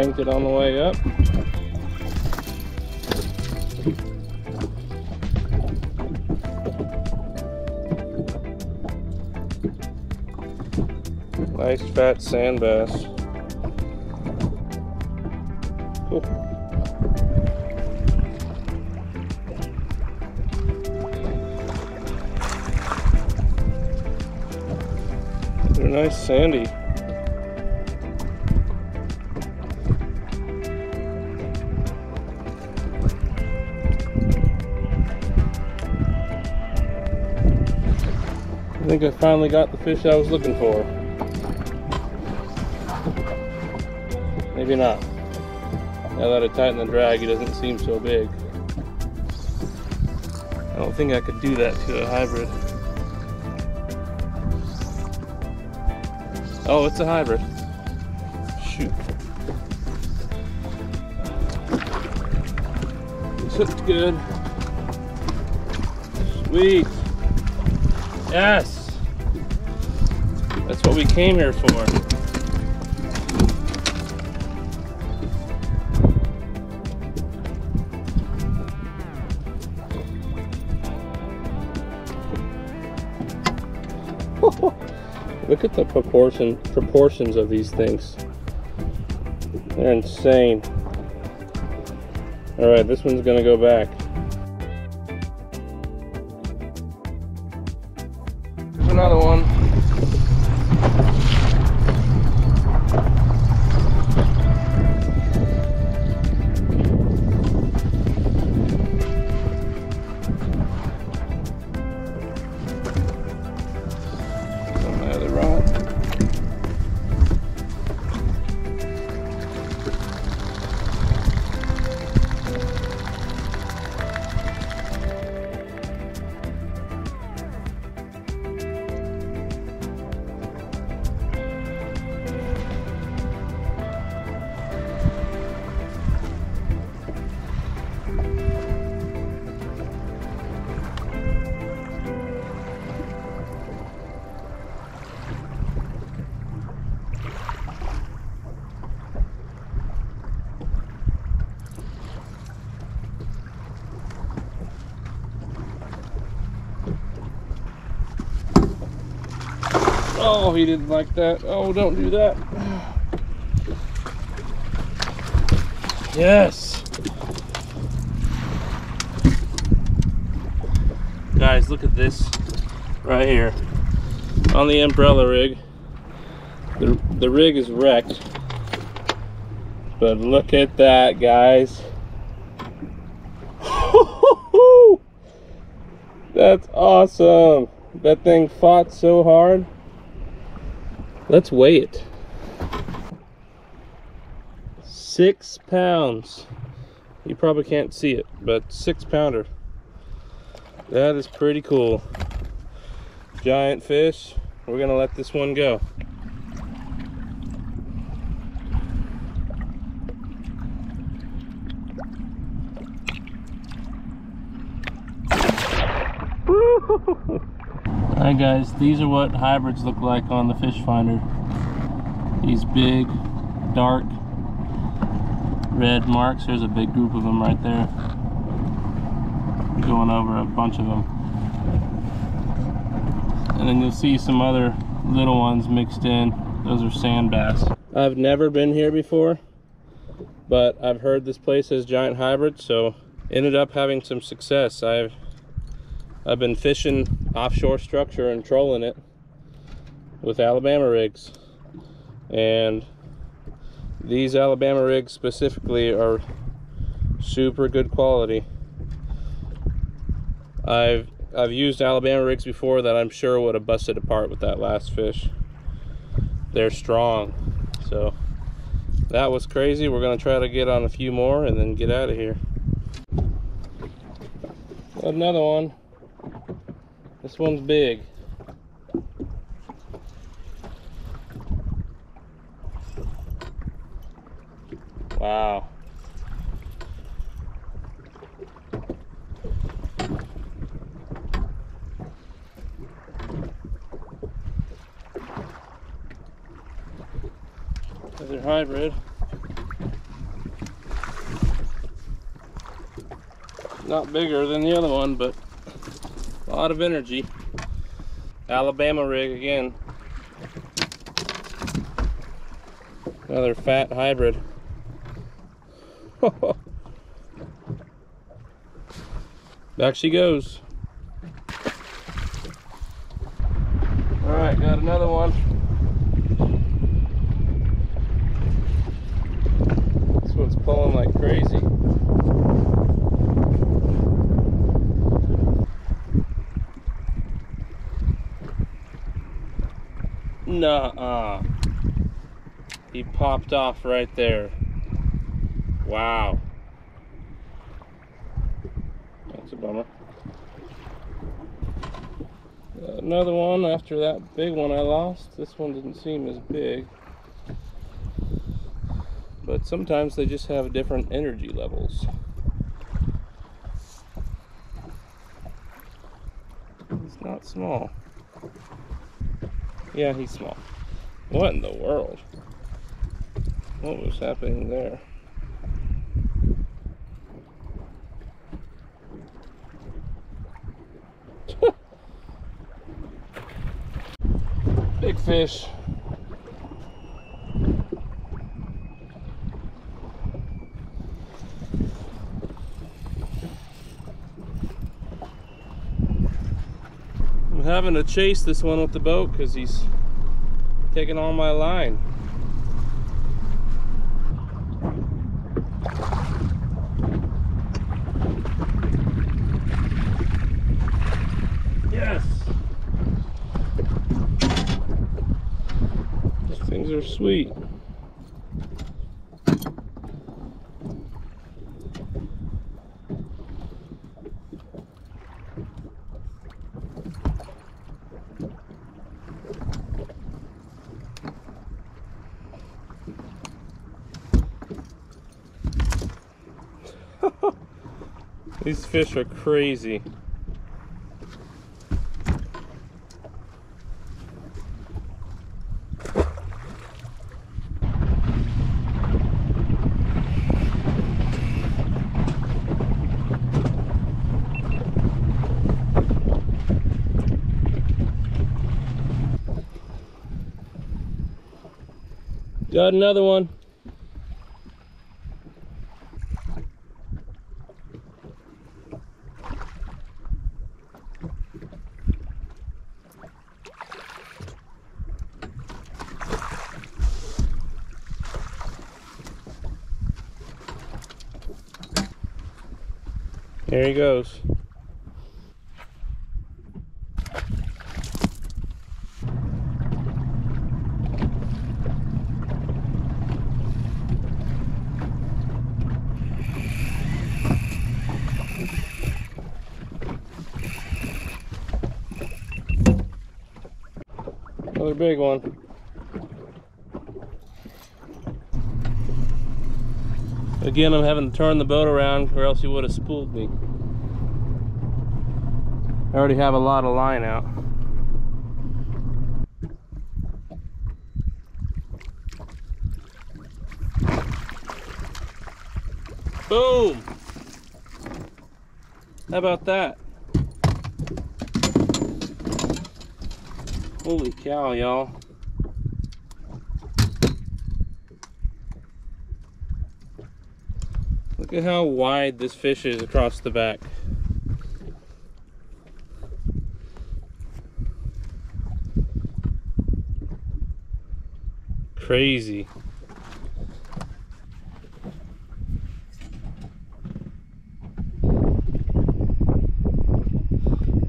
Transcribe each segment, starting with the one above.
tanked it on the way up. Nice fat sand bass. Cool. They're nice sandy. I think I finally got the fish I was looking for. Maybe not. Now that I tighten the drag, it doesn't seem so big. I don't think I could do that to a hybrid. Oh, it's a hybrid. Shoot. This hooked good. Sweet. Yes. That's what we came here for. Look at the proportion proportions of these things. They're insane. All right, this one's gonna go back. Oh, he didn't like that. Oh, don't do that. Yes. Guys, look at this right here. On the umbrella rig. The, the rig is wrecked. But look at that, guys. That's awesome. That thing fought so hard. Let's weigh it. Six pounds. You probably can't see it, but six pounder. That is pretty cool. Giant fish. We're gonna let this one go. Alright guys, these are what hybrids look like on the fish finder. These big, dark, red marks. There's a big group of them right there. Going over a bunch of them. And then you'll see some other little ones mixed in. Those are sand bass. I've never been here before, but I've heard this place has giant hybrids, so ended up having some success. I've I've been fishing offshore structure and trolling it with Alabama rigs. And these Alabama rigs specifically are super good quality. I've I've used Alabama rigs before that I'm sure would have busted apart with that last fish. They're strong. So that was crazy. We're gonna try to get on a few more and then get out of here. Another one. This one's big. Wow. Another hybrid. Not bigger than the other one, but lot of energy. Alabama rig again. Another fat hybrid. Back she goes. All right, got another one. This one's pulling like crazy. Nuh-uh. He popped off right there. Wow. That's a bummer. Another one after that big one I lost. This one didn't seem as big. But sometimes they just have different energy levels. It's not small. Yeah, he's small. What in the world? What was happening there? Big fish. Having to chase this one with the boat because he's taking all my line. Yes! These things are sweet. These fish are crazy. Got another one. There he goes. Another big one. Again, I'm having to turn the boat around or else he would have spooled me. I already have a lot of line out. Boom! How about that? Holy cow, y'all. Look at how wide this fish is across the back. Crazy.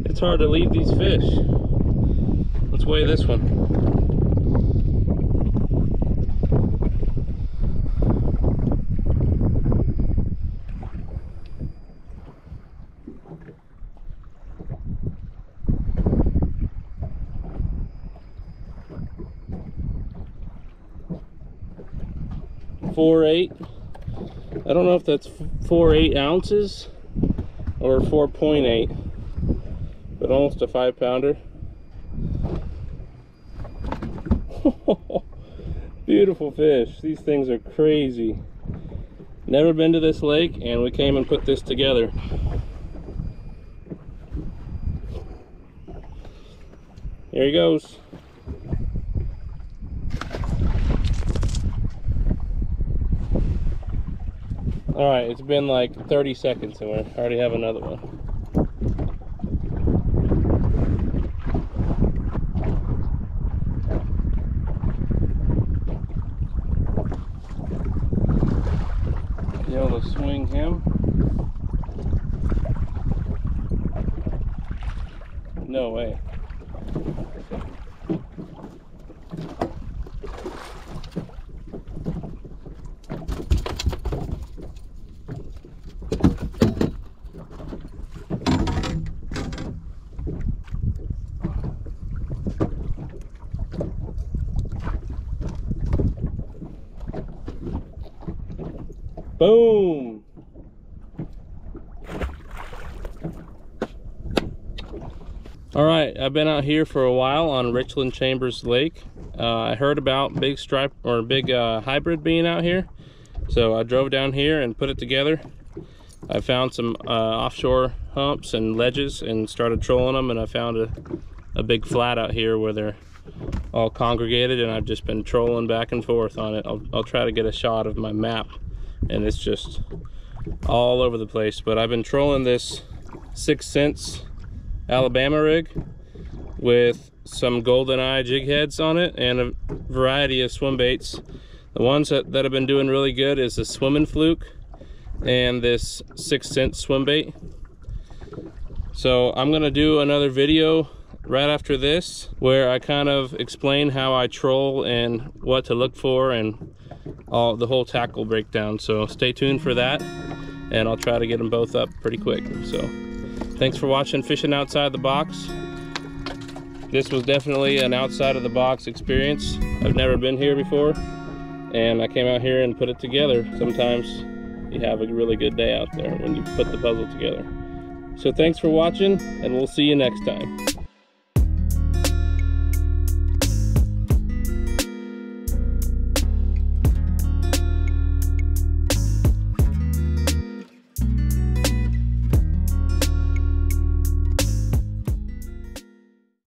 It's hard to leave these fish. Let's weigh this one. Four eight. I don't know if that's four eight ounces or 4.8 but almost a five pounder. Beautiful fish. These things are crazy. Never been to this lake and we came and put this together. Here he goes all right it's been like 30 seconds and we already have another one to swing him. No way. Boom. All right, I've been out here for a while on Richland Chambers Lake. Uh, I heard about big stripe or big uh, hybrid being out here. So I drove down here and put it together. I found some uh, offshore humps and ledges and started trolling them and I found a, a big flat out here where they're all congregated and I've just been trolling back and forth on it. I'll, I'll try to get a shot of my map and it's just all over the place. But I've been trolling this 6th Sense Alabama rig with some golden eye jig heads on it and a variety of swim baits. The ones that, that have been doing really good is the Swimming Fluke and this 6th Sense swim bait. So I'm gonna do another video right after this where I kind of explain how I troll and what to look for and all the whole tackle breakdown. So stay tuned for that and I'll try to get them both up pretty quick. So thanks for watching Fishing Outside the Box. This was definitely an outside of the box experience. I've never been here before and I came out here and put it together. Sometimes you have a really good day out there when you put the puzzle together. So thanks for watching and we'll see you next time.